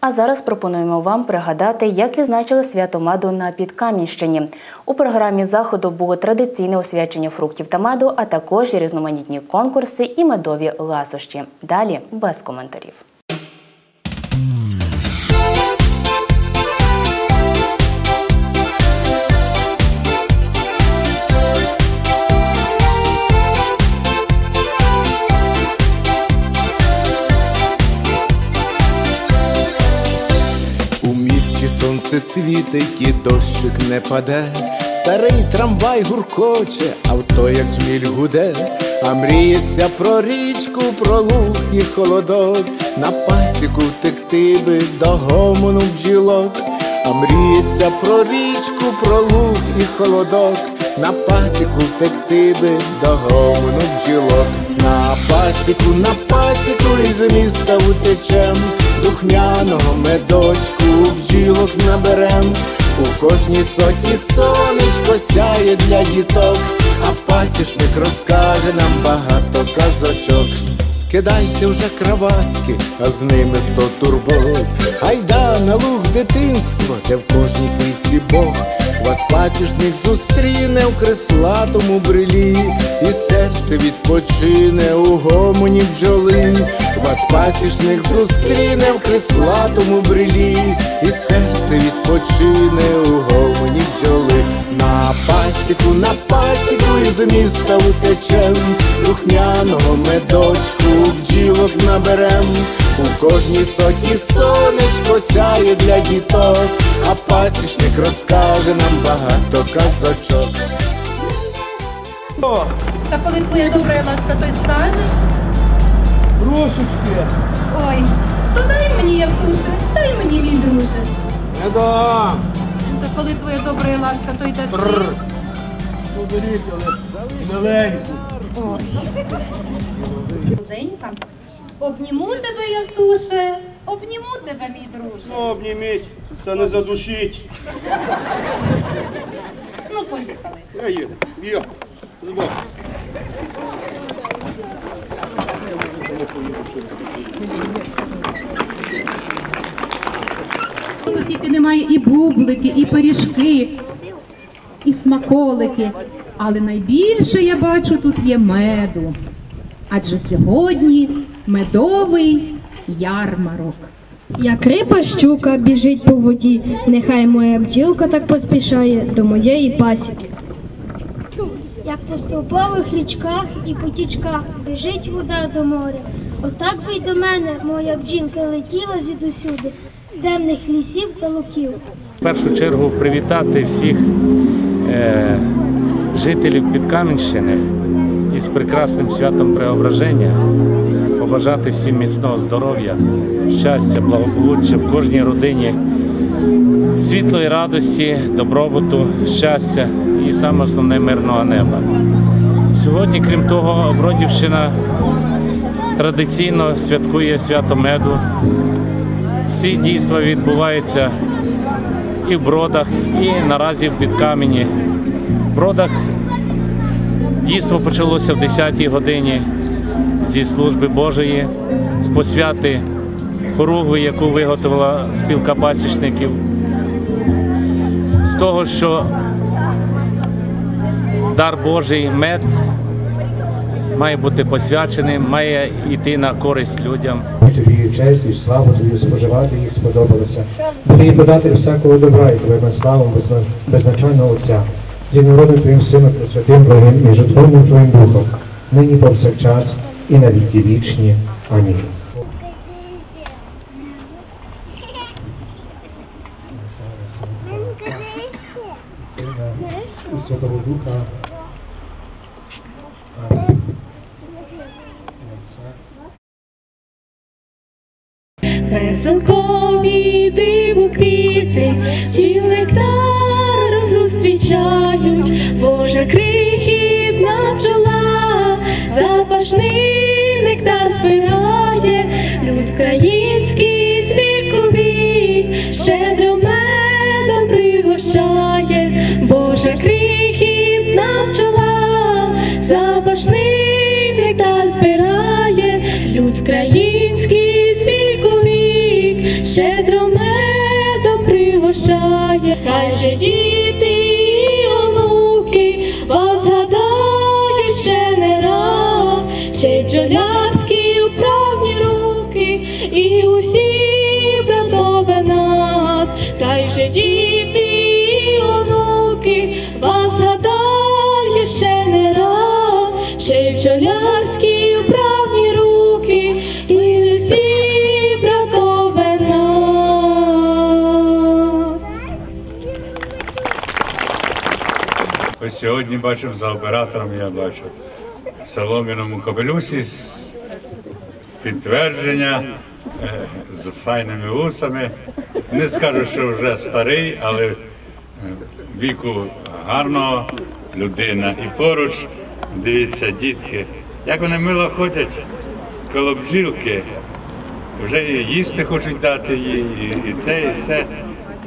А зараз пропонуємо вам пригадати, як відзначили свято меду на Підкам'янщині. У програмі заходу було традиційне освячення фруктів та меду, а також різноманітні конкурси і медові ласощі. Далі без коментарів. Світить і дощик не паде, старий трамвай гуркоче, авто як жміль гуде, а мріється про річку, про луг і холодок, на пасіку текти би до гомону бджілок, а мріється про річку, про луг і холодок, на пасіку текти би до гомону бджілок, на пасіку, на пасіку із міста утечем, духмяного медочку бджілок наберем, у кожній соті сонечко сяє для діток, а пасічник розкаже нам багато казочок. Скидайте вже краватки, а з ними сто турбот. Гайда на луг дитинства, де в кожній квітці Бог. Вас пасічник зустріне в креслатому брилі, і серце відпочине у гомоні бджоли. Вас пасічник зустріне в креслатому брилі, і серце відпочине у гомоні бджоли. На пасіку, на пасіку із міста утечем, духмяного медочку бджілок наберем, у кожній соті сонечко сяє для діток, а пасічник розкаже нам багато казочок. Та коли твоя добра ласка, то й скажеш? Рушечки, Ой, то дай мені, Явтуше, дай мені, мій друже. не дам. Та коли твоя добра ласка, то й даси. Бррр. Поберіть, але миленьку. Зенька, обніму тебе, Явтуше, обніму тебе, мій друже. Ну, обніміть, це не задушить. Ну, поїхали. Я їду. Йо, збок. Тут тільки немає і бублики, і пиріжки, і смаколики. Але найбільше я бачу тут є меду. Адже сьогодні медовий ярмарок. Як риба щука біжить по воді, нехай моя бджілка так поспішає до моєї пасіки. Як по стовпових річках і потічках біжить вода до моря. Отак ви й до мене, моя бджінка, летіла звідусюди, з темних лісів та луків. В першу чергу привітати всіх е, жителів Підкам'янщини із прекрасним святом Преображення, побажати всім міцного здоров'я, щастя, благополуччя в кожній родині, світлої радості, добробуту, щастя і саме основне мирного неба. Сьогодні, крім того, Бродівщина традиційно святкує свято меду. Ці дійства відбуваються і в бродах, і наразі в Підкамені. В бродах дійство почалося в 10-й годині зі служби Божої, з посвяти хоругви, яку виготовила спілка пасічників, з того, що дар Божий мед має бути посвяченим, має йти на користь людям. Тобі честь і славу тобі споживати їх сподобалося. Тобі подати всякого добра і твоїм славам безна- безначального Отця, зі народом Твоїм Сином Пресвятим Благим і житворним Твоїм Духом, нині повсякчас і на віки вічні. Амінь. І Святого Духа. Веселкові диво квіти, запашний нектар збирає, люд український звіковий, щедро медом пригощає, Божа крихітна пчола запашний ще бджолярські вправні руки і усі братове нас, хай же діти і онуки вас згадають ще не раз, ще бджолярські вправні руки і усі братове нас. Ось сьогодні бачимо за оператором, я бачу в солом'яному з підтвердження е, з файними вусами. Не скажу, що вже старий, але е, віку гарного людина. І поруч, дивіться, дітки, як вони мило ходять коло бджілки. Вже і їсти хочуть дати їй, і це, і все.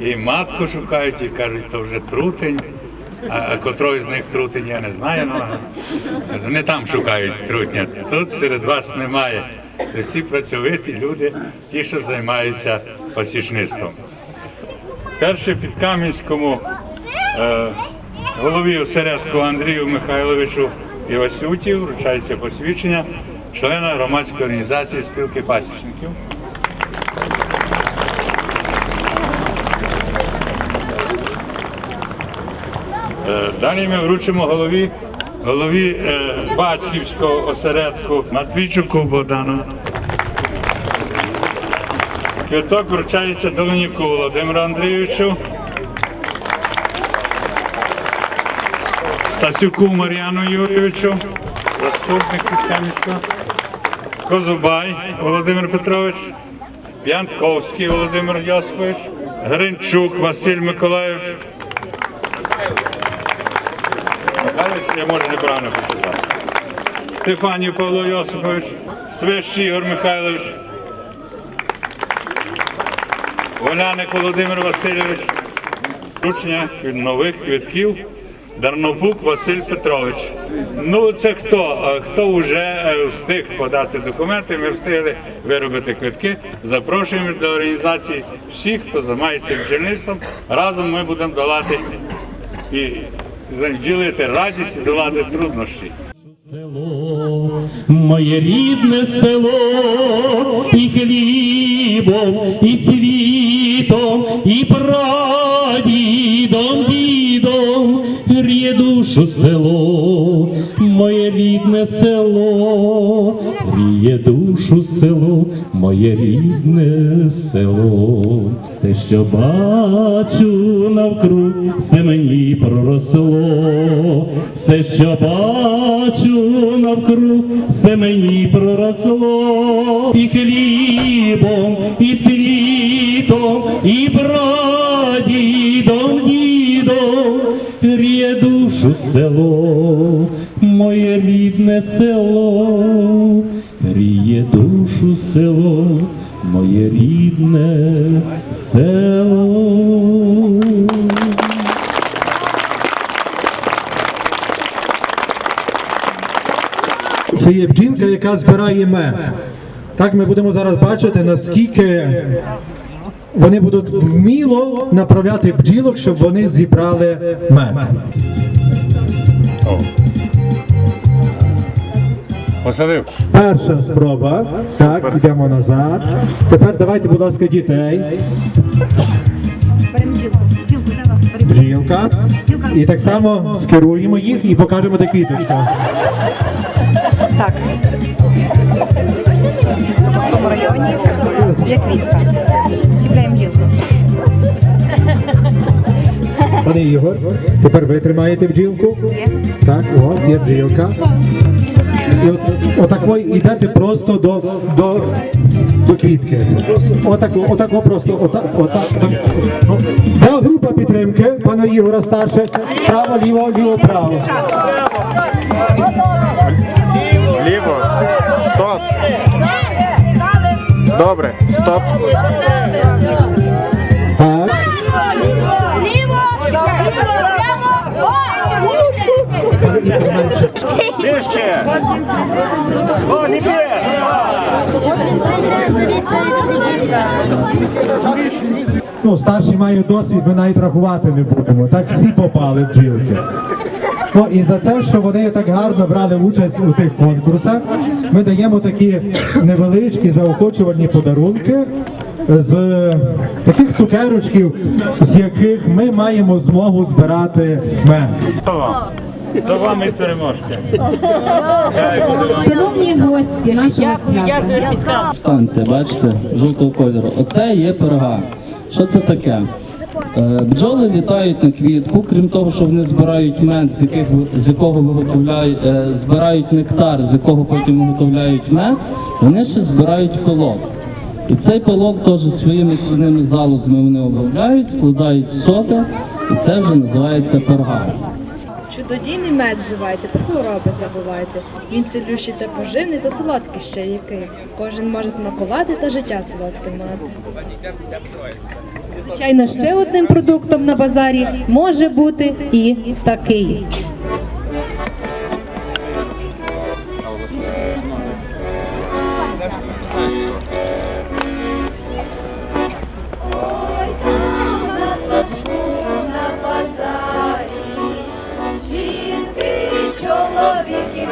І матку шукають, і кажуть, то вже трутень. А, котрої з них трутень, я не знаю. Ну, вони там шукають трутня. Тут серед вас немає. Всі працьовиті люди, ті, що займаються посічництвом. Перше під Кам'янському е, голові осередку Андрію Михайловичу Івасюті вручається посвідчення члена громадської організації спілки пасічників. Далі ми вручимо голові, голові е, батьківського осередку Матвійчуку Богдану. Квиток вручається Долоніку Володимиру Андрійовичу. Стасюку Мар'яну Юрійовичу, заступник Підкам'янського. Козубай Володимир Петрович, П'янтковський Володимир Йосипович, Гринчук Василь Миколаївич. Михайлович, я може неправильно прочитав. Стефанів Павло Йосипович, Свищ Ігор Михайлович, Воляник Володимир Васильович, вручення нових квитків Дарнопук Василь Петрович. Ну, це хто? Хто вже е, встиг подати документи, ми встигли виробити квитки. Запрошуємо до організації всіх, хто займається бджільництвом. Разом ми будемо долати і ділити радість і долати труднощі. Село, моє рідне село, і хлібом, і цвітом, і прадідом, дідом, гріє душу село, моє рідне село, гріє душу село, моє рідне село, все, що бачу навкруг, все мені проросло, все, що бачу навкруг, все мені проросло, і хлібом, і світом, і прадідом, дідом, гріє душу село, моє рідне село, гріє душу село, моє рідне село. Це є бджілка, яка збирає мед. Так ми будемо зараз бачити, наскільки вони будуть вміло направляти бджілок, щоб вони зібрали мед. Посадив. Перша спроба. Так, йдемо назад. Тепер давайте, будь ласка, дітей. Бджілка. І так само скеруємо їх і покажемо, де квіточка. Так. В тому районі є квітка. Чіпляємо бджілку. Пане Ігор, тепер ви тримаєте бджілку. Так, о, є бджілка. І от, отако йдете просто до, до, до квітки. Отако, отако просто, отак, отак. так. Ну, Де група підтримки, пана Ігора старше, право, ліво, ліво, право. Ліво. Стоп. Добре. Стоп. Ближче! О, не б'є! Ну, старші мають досвід, ми навіть рахувати не будемо. Так всі попали в бджілки. Ну і за це, що вони так гарно брали участь у тих конкурсах, ми даємо такі невеличкі заохочувальні подарунки з таких цукерочків, з яких ми маємо змогу збирати мед. То вам. І переможця. Шановні гості нашого свята. Станція, бачите, жовтого кольору. Оце є пирога. Що це таке? Е, Бджоли літають на квітку, крім того, що вони збирають мед, з, яких, з якого виготовляють, е, збирають нектар, з якого потім виготовляють мед, вони ще збирають пилок. І цей пилок теж своїми складними залозами вони обробляють, складають в соти, і це вже називається пирога. Чудодійний мед вживайте, про хвороби забувайте. Він цілющий та поживний, та солодкий ще який. Кожен може смакувати та життя солодке мати. Звичайно, ще одним продуктом на базарі може бути і такий.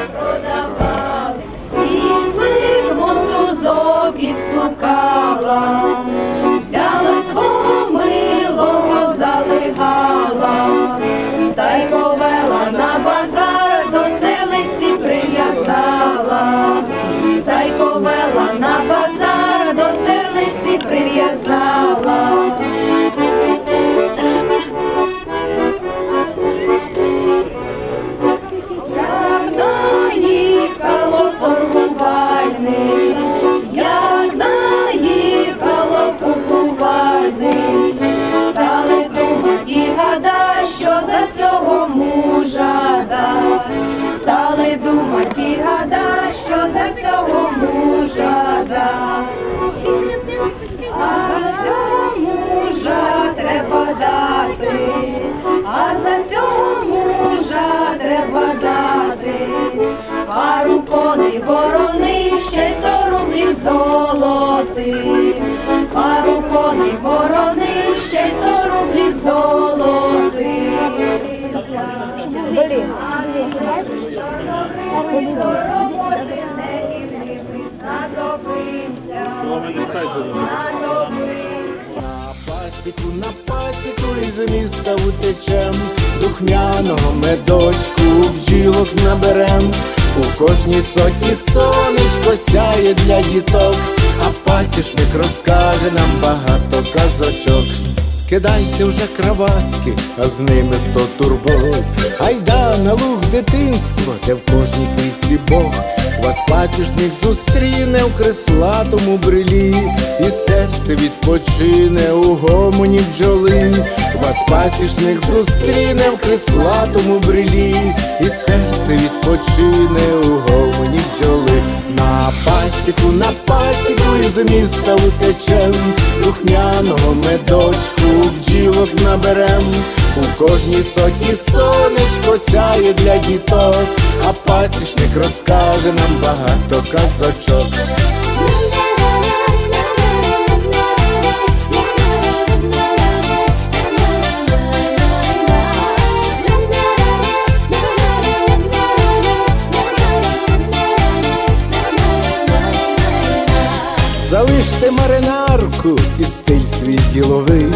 Продавали, і злик мотузок і сукала, коней ворони, ще сто рублів золоти, пару коней ворони, ще сто рублів золоти. пасіку, на пасіку із міста утечем, духмяного медочку бджілок наберем. У кожній соті сонечко сяє для діток, а пасічник розкаже нам багато казочок. Скидайте вже краватки, а з ними сто турбот. Айда на луг дитинства, де в кожній квітці Бог. Вас пасічник зустріне в креслатому брилі, і серце відпочине у гомоні бджоли. Вас пасічник зустріне в креслатому брилі, і серце відпочине у гомоні бджоли. На пасіку, на пасіку із міста утечем, духмяного медочку бджілок наберем. У кожній соті сонечко сяє для діток, а пасічник розкаже нам багато казочок. Залиште маринарку і стиль свій діловий,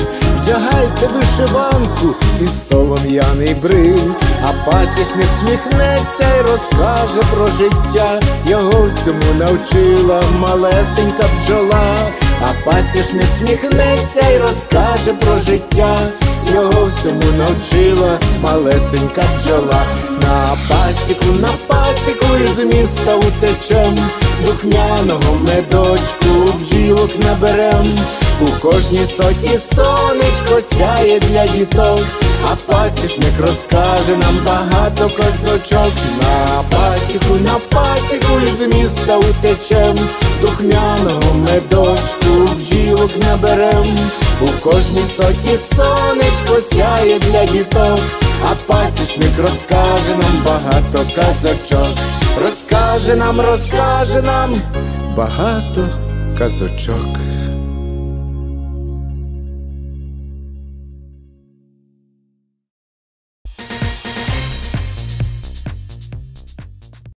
вдягайте вишиванку і солом'яний бриль, а пасічник сміхнеться і розкаже про життя. Його всьому навчила малесенька бджола, а пасічник сміхнеться і розкаже про життя. Його всьому навчила малесенька бджола. На пасіку, на пасіку із міста утечем, духмяного медочку бджілок наберем. У кожній соті сонечко сяє для діток, а пасічник розкаже нам багато казочок. На пасіку, на пасіку із міста утечем, духмяного медочку бджілок наберем. У кожній соті сонечко сяє для діток, а пасічник розкаже нам багато казочок. Розкаже нам, розкаже нам багато казочок.